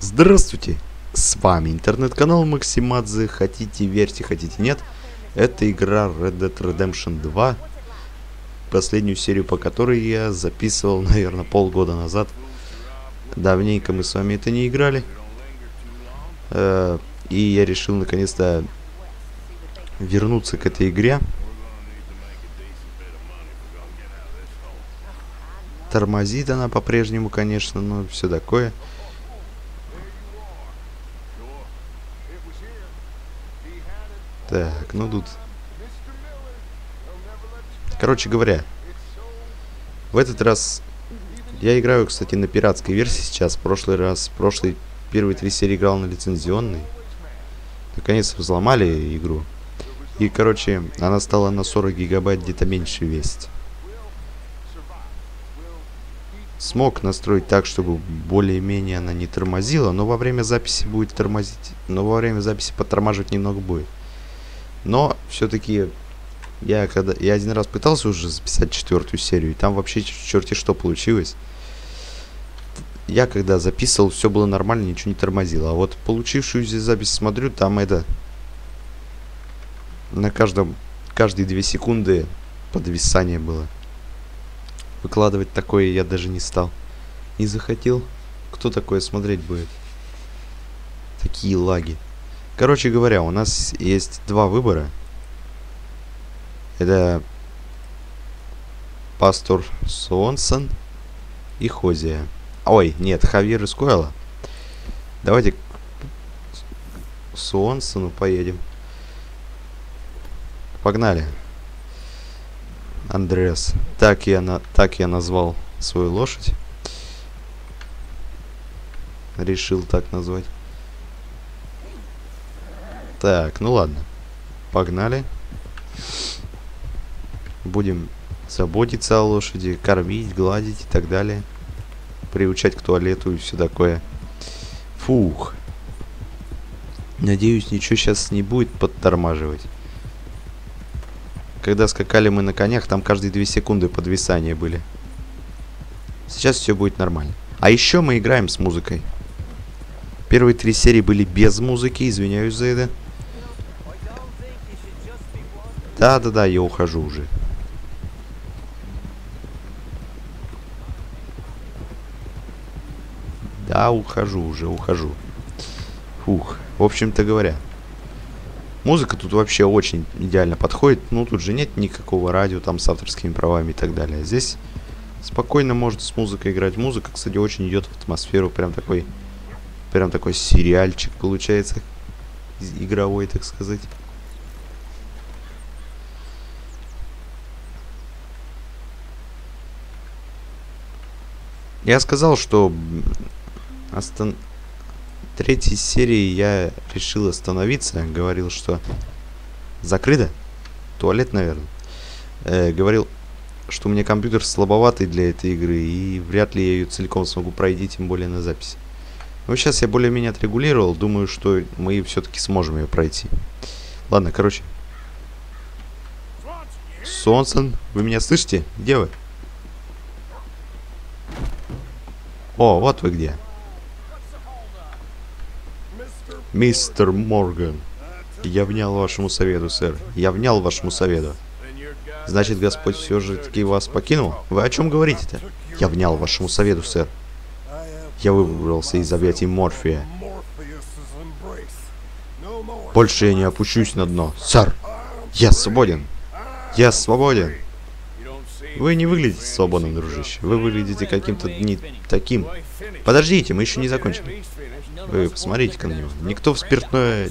Здравствуйте! С вами интернет-канал Максимадзе. Хотите верьте, хотите нет. Это игра Red Dead Redemption 2. Последнюю серию, по которой я записывал, наверное, полгода назад. Давненько мы с вами это не играли. Э, и я решил наконец-то вернуться к этой игре. Тормозит она по-прежнему, конечно, но все такое. Так, ну тут... Короче говоря, в этот раз... Я играю, кстати, на пиратской версии сейчас. В прошлый раз, прошлые первые три серии играл на лицензионной. Наконец взломали игру. И, короче, она стала на 40 гигабайт где-то меньше весить. Смог настроить так, чтобы более-менее она не тормозила, но во время записи будет тормозить. Но во время записи подтормаживать немного будет. Но все-таки я когда я один раз пытался уже записать четвертую серию, и там вообще черти что получилось. Я когда записывал, все было нормально, ничего не тормозило. А вот получившуюся запись смотрю, там это на каждом каждые две секунды подвисание было. Выкладывать такое я даже не стал. Не захотел. Кто такое смотреть будет? Такие лаги. Короче говоря, у нас есть два выбора. Это Пастор Сонсон и Хозия. Ой, нет, Хавьер Искуэла. Давайте к Суонсону поедем. Погнали. Андреас. Так я, на, так я назвал свою лошадь. Решил так назвать. Так, ну ладно. Погнали. Будем заботиться о лошади, кормить, гладить и так далее. Приучать к туалету и все такое. Фух. Надеюсь, ничего сейчас не будет подтормаживать. Когда скакали мы на конях, там каждые две секунды подвисания были. Сейчас все будет нормально. А еще мы играем с музыкой. Первые три серии были без музыки, извиняюсь за это. Да-да-да, я ухожу уже. Да, ухожу уже, ухожу. Фух. В общем-то говоря. Музыка тут вообще очень идеально подходит. Ну, тут же нет никакого радио там с авторскими правами и так далее. Здесь спокойно может с музыкой играть. Музыка, кстати, очень идет в атмосферу. Прям такой, прям такой сериальчик получается. Игровой, так сказать. Я сказал, что остан... третьей серии я решил остановиться. Говорил, что закрыто. Туалет, наверное. Э, говорил, что у меня компьютер слабоватый для этой игры, и вряд ли я ее целиком смогу пройти, тем более на записи. Но сейчас я более-менее отрегулировал. Думаю, что мы все-таки сможем ее пройти. Ладно, короче. Сонсон, вы меня слышите? Где вы? О, вот вы где. Мистер Морган. Я внял вашему совету, сэр. Я внял вашему совету. Значит, Господь все же таки вас покинул? Вы о чем говорите-то? Я внял вашему совету, сэр. Я выбрался из объятий Морфия. Больше я не опущусь на дно. Сэр, я свободен. Я свободен. Вы не выглядите свободным, дружище. Вы выглядите каким-то не таким. Подождите, мы еще не закончили. Вы посмотрите-ка на него. Никто в спиртное...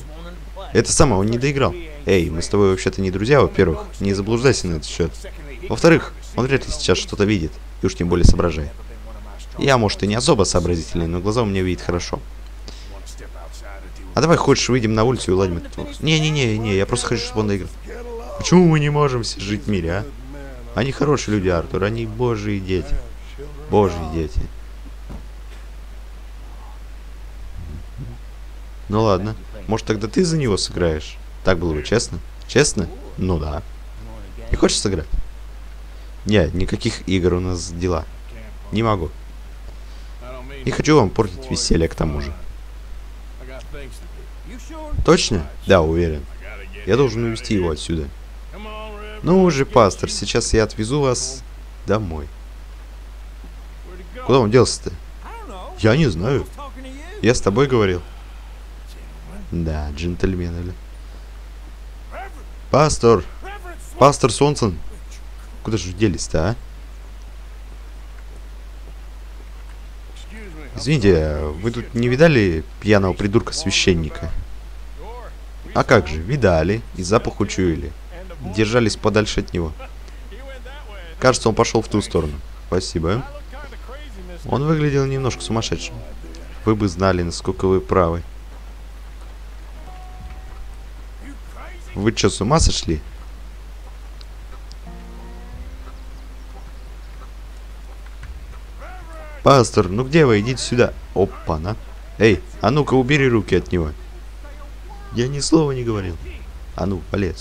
Это самое, он не доиграл. Эй, мы с тобой вообще-то не друзья, во-первых. Не заблуждайся на этот счет. Во-вторых, он вряд ли сейчас что-то видит. И уж тем более соображает. Я, может, и не особо сообразительный, но глаза у меня видят хорошо. А давай хочешь выйдем на улицу и уладим этот вопрос. Не-не-не, не, я просто хочу, чтобы он доиграл. Почему мы не можем жить в мире, а? Они хорошие люди, Артур. Они божьи дети. Божьи дети. Ну ладно. Может тогда ты за него сыграешь? Так было бы честно? Честно? Ну да. Не хочешь сыграть? Нет, никаких игр у нас дела. Не могу. Не хочу вам портить веселье к тому же. Точно? Да, уверен. Я должен увезти его отсюда. Ну уже, пастор, сейчас я отвезу вас домой. Куда он делся-то? Я не знаю. Я с тобой говорил. Да, джентльмены. бля. Пастор! Пастор Сонсон! Куда же делись-то, а? Извините, вы тут не видали пьяного придурка-священника? А как же, видали. И запах учуяли. Держались подальше от него. Кажется, он пошел в ту сторону. Спасибо. Он выглядел немножко сумасшедшим. Вы бы знали, насколько вы правы. Вы что, с ума сошли? Пастор, ну где вы? Идите сюда. Опа-на. Эй, а ну-ка убери руки от него. Я ни слова не говорил. А ну, отсюда.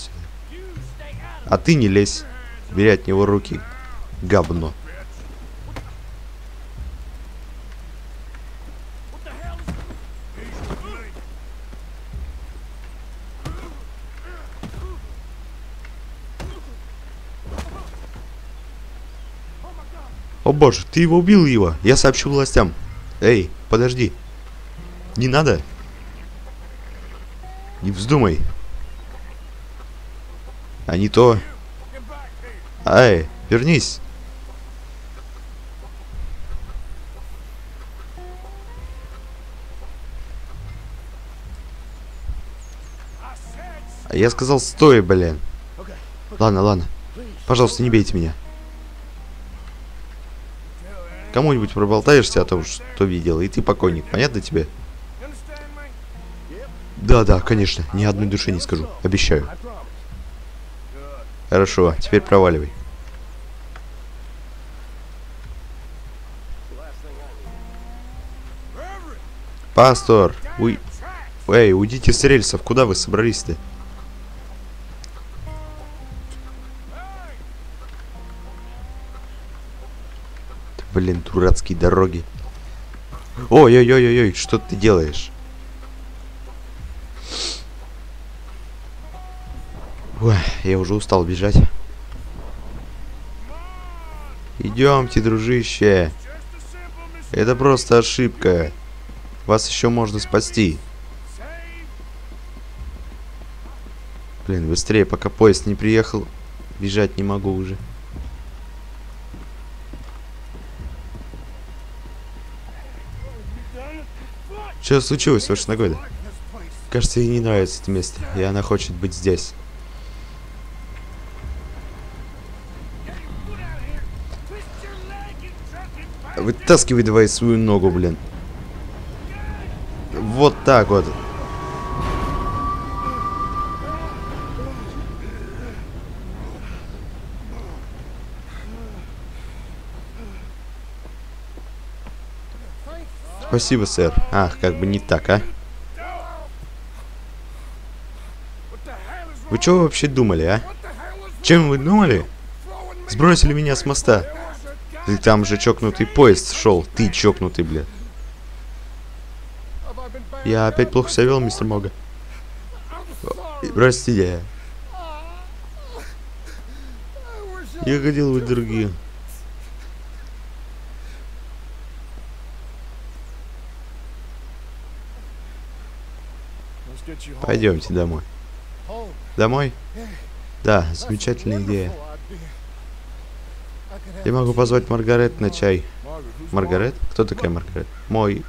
А ты не лезь. Бери от него руки. Говно. Боже, ты его убил его. Я сообщу властям. Эй, подожди. Не надо. Не вздумай. А не то... Ай, вернись. А я сказал, стой, блин. Ладно, ладно. Пожалуйста, не бейте меня. Кому-нибудь проболтаешься о том, что видел, и ты покойник. Понятно тебе? Да, да, конечно. Ни одной душе не скажу. Обещаю. Хорошо, теперь проваливай. Пастор, уй... Эй, уйдите с рельсов. Куда вы собрались-то? Блин, дурацкие дороги. Ой-ой-ой-ой, что ты делаешь? Ой, я уже устал бежать. Идемте, дружище. Это просто ошибка. Вас еще можно спасти. Блин, быстрее, пока поезд не приехал. Бежать не могу уже. Что случилось ногой? -то? Кажется, ей не нравится это место, и она хочет быть здесь. Вытаскивай давай свою ногу, блин. Вот так вот. Спасибо, сэр. Ах, как бы не так, а? Вы что вообще думали, а? Чем вы думали? Сбросили меня с моста. И там же чокнутый поезд шел. Ты чокнутый, блядь. Я опять плохо себя вел, мистер Мога. Простите. Я хотел быть другим. Пойдемте домой. Домой? Да, замечательная идея. Я могу позвать Маргарет на чай. Маргарет? Кто такая Маргарет? Мой...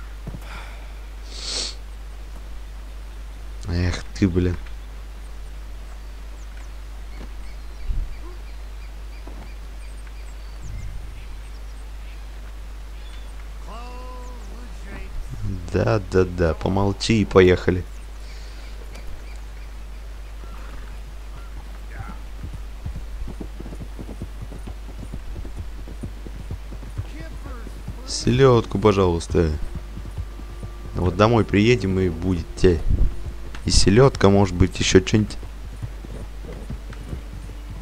Эх ты, блин. Да, да, да, помолчи и поехали. Селедку, пожалуйста. Вот домой приедем и будет те. И селедка, может быть, еще что-нибудь.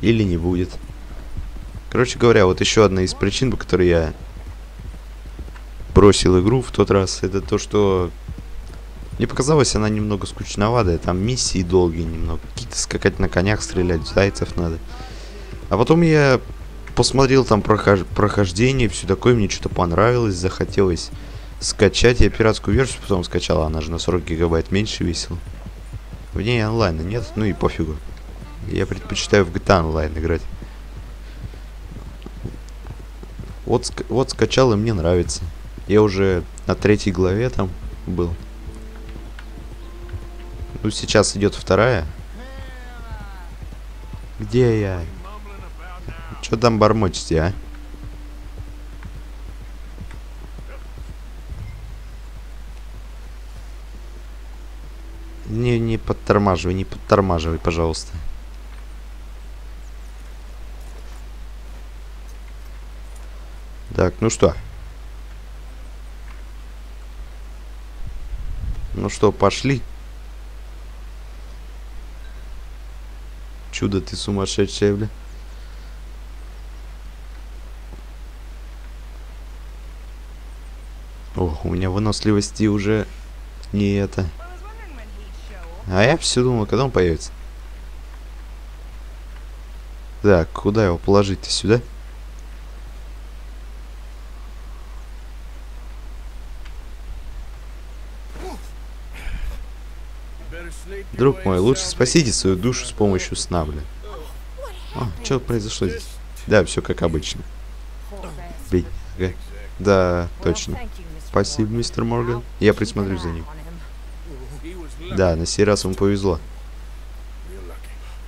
Или не будет. Короче говоря, вот еще одна из причин, по которой я бросил игру в тот раз, это то, что мне показалось, она немного скучноватая. Там миссии долгие немного. Какие-то скакать на конях, стрелять, зайцев надо. А потом я посмотрел там прохож... прохождение, все такое, мне что-то понравилось, захотелось скачать. Я пиратскую версию потом скачал, она же на 40 гигабайт меньше весила. В ней онлайна нет, ну и пофигу. Я предпочитаю в GTA онлайн играть. Вот, вот скачал и мне нравится. Я уже на третьей главе там был. Ну, сейчас идет вторая. Где я? Что там бормочете, а? Не, не подтормаживай, не подтормаживай, пожалуйста. Так, ну что? Ну что, пошли? Чудо ты сумасшедшая, бля. У меня выносливости уже не это. А я все думал, когда он появится. Так, куда его положить-то? Сюда? Друг мой, лучше спасите свою душу с помощью сна, бля. А, что произошло здесь? Да, все как обычно. Бей. Да, точно. Спасибо, мистер Морган. Я присмотрю за ним. Да, на сей раз ему повезло.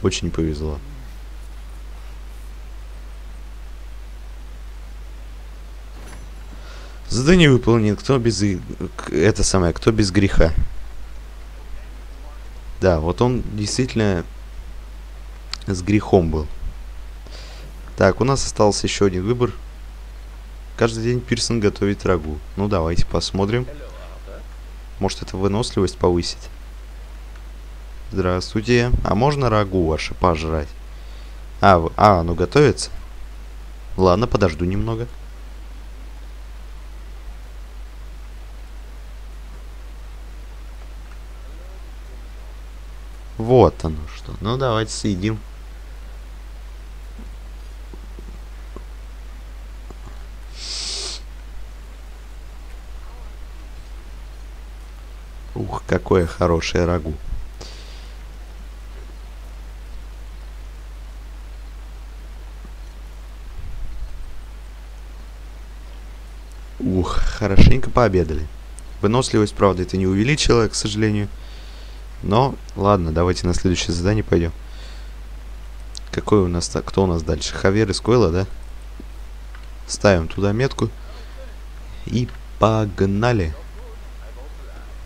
Очень повезло. Задание выполнен. Кто без... Это самое, кто без греха. Да, вот он действительно с грехом был. Так, у нас остался еще один выбор. Каждый день Пирсон готовит рагу. Ну, давайте посмотрим. Может, это выносливость повысить? Здравствуйте. А можно рагу ваше пожрать? А, а, оно готовится? Ладно, подожду немного. Вот оно что. Ну, давайте съедим. Ух, какое хорошее рагу. Ух, хорошенько пообедали. Выносливость, правда, это не увеличило, к сожалению. Но, ладно, давайте на следующее задание пойдем. Какой у нас, кто у нас дальше? Хавер из Койла, да? Ставим туда метку. И погнали.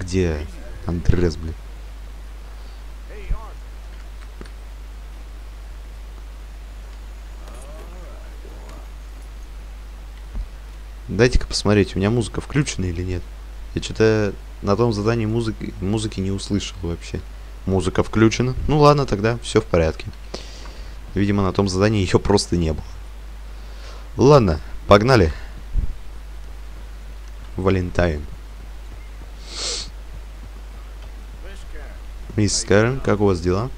Где Андрес, блин? Дайте-ка посмотреть, у меня музыка включена или нет. Я что-то на том задании музыки, музыки не услышал вообще. Музыка включена. Ну ладно, тогда все в порядке. Видимо, на том задании ее просто не было. Ладно, погнали. Валентайн. Мисс Кэрон, как у вас дела?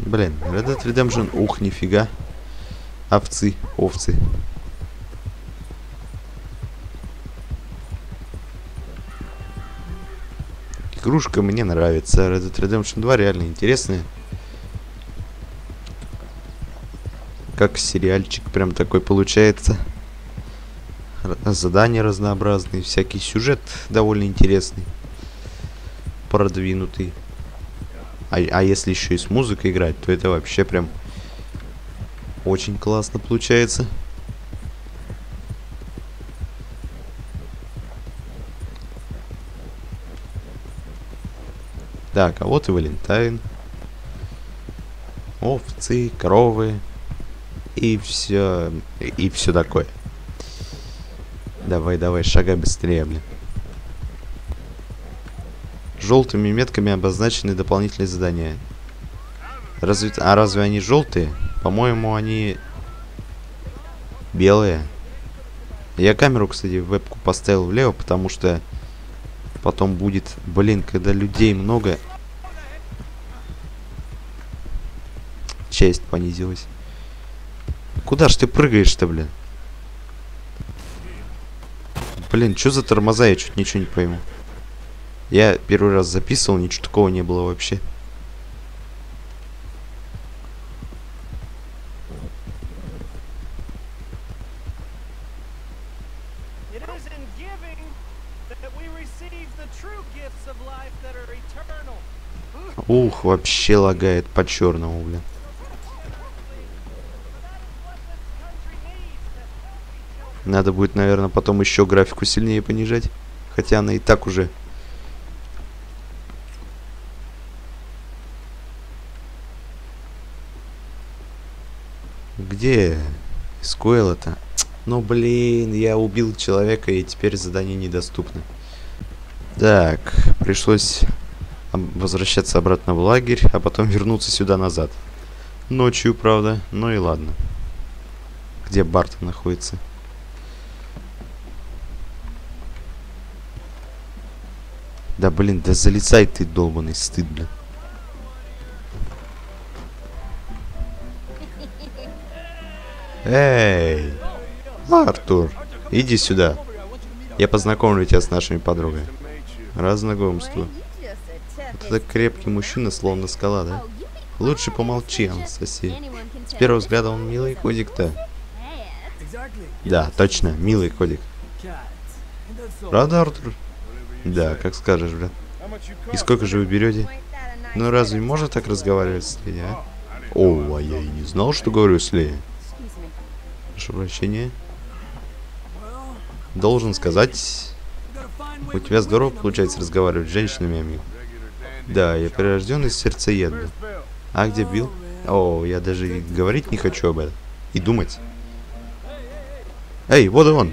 Блин, Red Dead Redemption, ух, нифига. Овцы, овцы. Игрушка мне нравится. Red Dead Redemption 2 реально интересная. Как сериальчик прям такой получается. Задания разнообразные, всякий сюжет довольно интересный. Продвинутый. А, а если еще и с музыкой играть, то это вообще прям очень классно получается. Так, а вот и Валентайн. Овцы, коровы. И все. И все такое. Давай, давай, шагай быстрее, блин. Желтыми метками обозначены дополнительные задания. Разве... А разве они желтые? По-моему, они белые. Я камеру, кстати, вебку поставил влево, потому что потом будет, блин, когда людей много. Честь понизилась. Куда ж ты прыгаешь-то, блин? Блин, что за тормоза? Я чуть ничего не пойму. Я первый раз записывал, ничего такого не было вообще. Ух, вообще лагает по черному, блин. Надо будет, наверное, потом еще графику сильнее понижать. Хотя она и так уже... Где Скойл это? Ну, блин, я убил человека, и теперь задание недоступно. Так, пришлось возвращаться обратно в лагерь, а потом вернуться сюда назад. Ночью, правда, ну и ладно. Где Бартон находится? Да блин, да залезай ты, долбанный стыд, блин. Эй! Артур, иди сюда. Я познакомлю тебя с нашими подругами. Разнакомство. Вот это крепкий мужчина, словно скала, да? Лучше помолчи, Анастасия. С первого взгляда он милый кодик-то. Да, точно, милый кодик. Правда, Артур? Да, как скажешь, брат. И сколько же вы берете? Ну разве можно так разговаривать с Леди, а? О, а я и не знал, что говорю с Леди. Прошу прощения. Должен сказать, у тебя здорово получается разговаривать с женщинами, amigo. Да, я прирожденный сердцеед. А где Билл? О, я даже говорить не хочу об этом. И думать. Эй, вот он.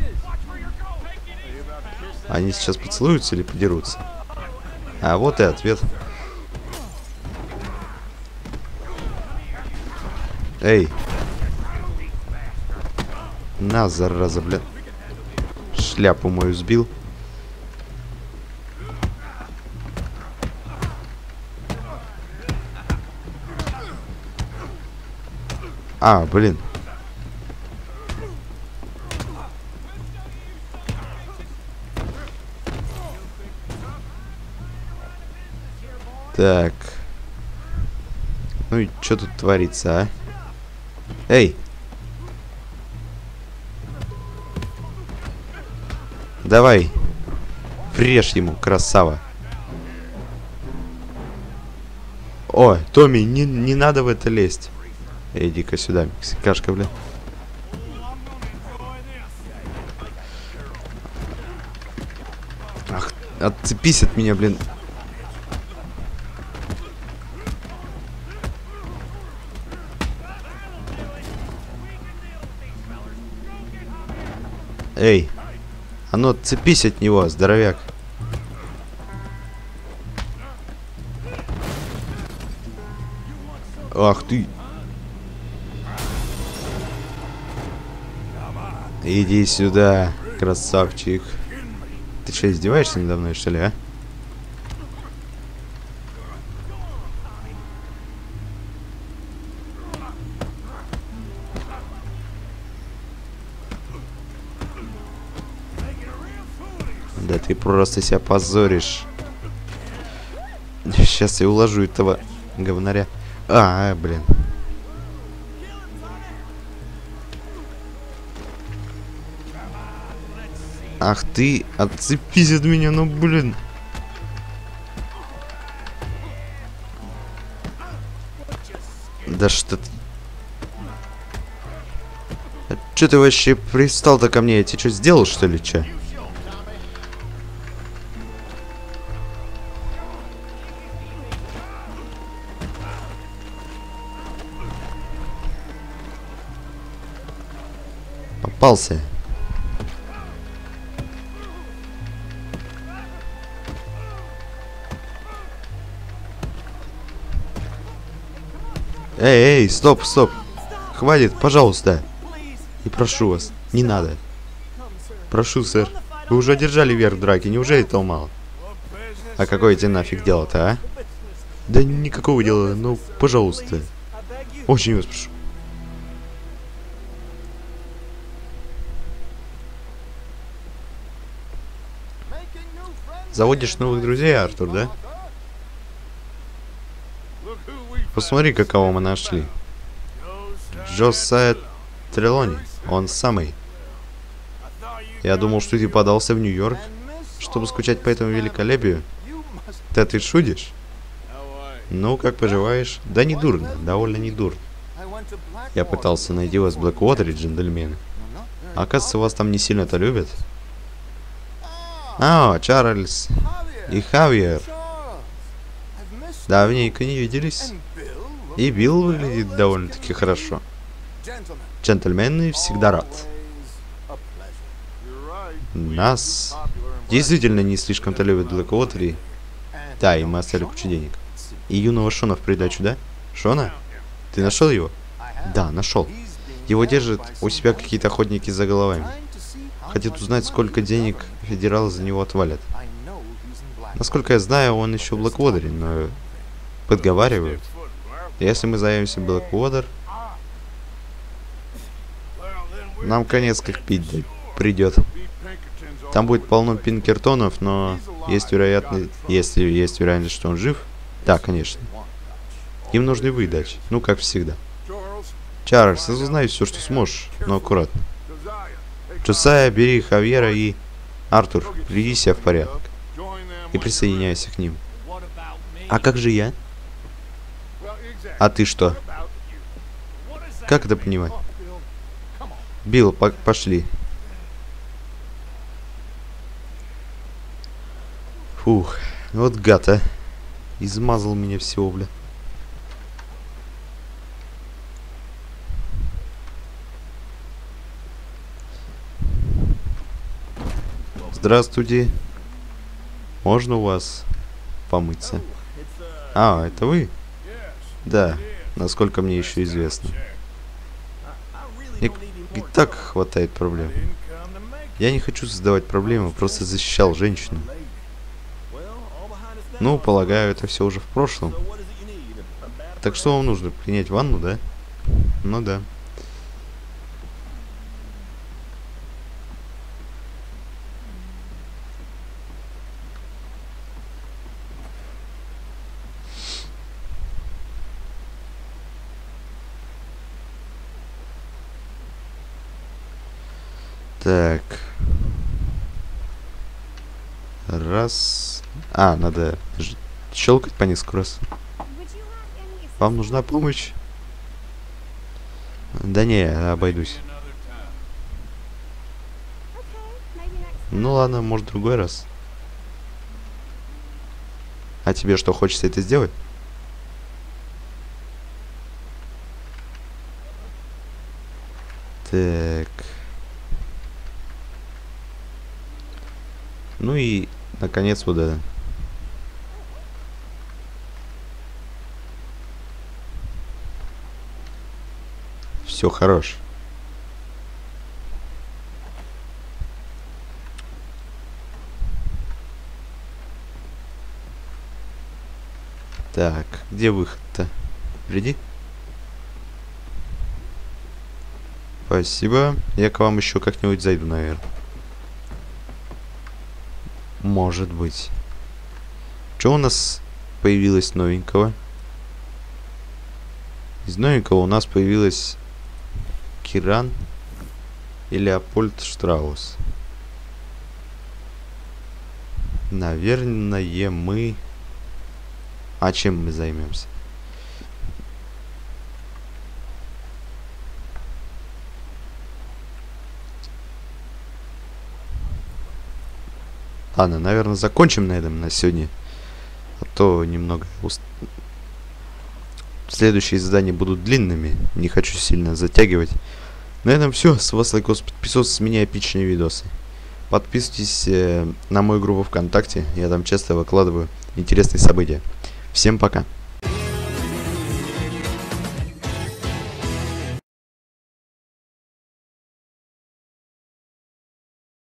Они сейчас поцелуются или подерутся? А вот и ответ. Эй. На, зараза, блин. Шляпу мою сбил. А, блин. Так. Ну и что тут творится, а? Эй! Давай. Врежь ему, красава. Ой, Томми, не, не надо в это лезть. Иди-ка сюда, мексикашка, бля. Ах, отцепись от меня, блин. Эй, а ну отцепись от него, здоровяк. Ах ты. Иди сюда, красавчик. Ты что, издеваешься надо мной, что ли, а? Просто себя позоришь. Сейчас я уложу этого говнаря. А, блин. Ах ты, отцепись от меня, ну блин. Да что ты... А Чё ты вообще пристал-то ко мне? Я тебе что, сделал, что ли, чё? Попался. Эй, эй, стоп, стоп. Хватит, пожалуйста. И прошу вас, не надо. Прошу, сэр. Вы уже одержали верх драки, неужели этого мало? А какое тебе нафиг дело-то, а? Да никакого дела, ну, пожалуйста. Очень вас прошу. Заводишь новых друзей, Артур, да? Посмотри, какого мы нашли. Джосайя Трелони. Он самый. Я думал, что ты подался в Нью-Йорк, чтобы скучать по этому великолепию. Ты ты шутишь? Ну, как поживаешь? Да не дурно, довольно не дурно. Я пытался найти вас в Блэквотере, джентльмены. А оказывается, вас там не сильно-то любят. А, Чарльз и Хавьер. Давненько не виделись. И Билл выглядит довольно-таки хорошо. Джентльмены всегда рад. Нас действительно не слишком-то любят в Блэквотере. Да, и мы оставили кучу денег. И юного Шона в придачу, да? Шона? Ты нашел его? Да, нашел. Его держат у себя какие-то охотники за головами. Хотят узнать, сколько денег федералы за него отвалят. Насколько я знаю, он еще в Блэкводере, но подговаривают. Если мы заявимся в Блэкводер, нам конец как пить придет. Там будет полно пинкертонов, но есть вероятность, если есть вероятность, что он жив, да, конечно. Им нужны выдачи, ну как всегда. Чарльз, разузнай все, что сможешь, но аккуратно. Джосая, бери Хавьера и... Артур, приведи себя в порядок. И присоединяйся к ним. А как же я? А ты что? Как это понимать? Билл, по- пошли. Фух, вот гад, а. Измазал меня всего, бля. Здравствуйте. Можно у вас помыться? А, это вы? Да, насколько мне еще известно. И, и так хватает проблем. Я не хочу создавать проблемы, просто защищал женщину. Ну, полагаю, это все уже в прошлом. Так что вам нужно? Принять ванну, да? Ну да. Так. Раз. А, надо щелкать по несколько раз. Вам нужна помощь? Да не, обойдусь. Ну ладно, может другой раз. А тебе что, хочется это сделать? Так. Ну и, наконец, вот это. Все, хорош. Так, где выход-то? Впереди? Спасибо. Я к вам еще как-нибудь зайду, наверное. Может быть. Что у нас появилось новенького? Из новенького у нас появилась Киран и Леопольд Штраус. Наверное, мы... А чем мы займемся? Ладно, наверное, закончим на этом на сегодня. А то немного... уст- Следующие задания будут длинными. Не хочу сильно затягивать. На этом все. С вас лайкос, подписывайтесь, с меня эпичные видосы. Подписывайтесь э, на мою группу ВКонтакте. Я там часто выкладываю интересные события. Всем пока.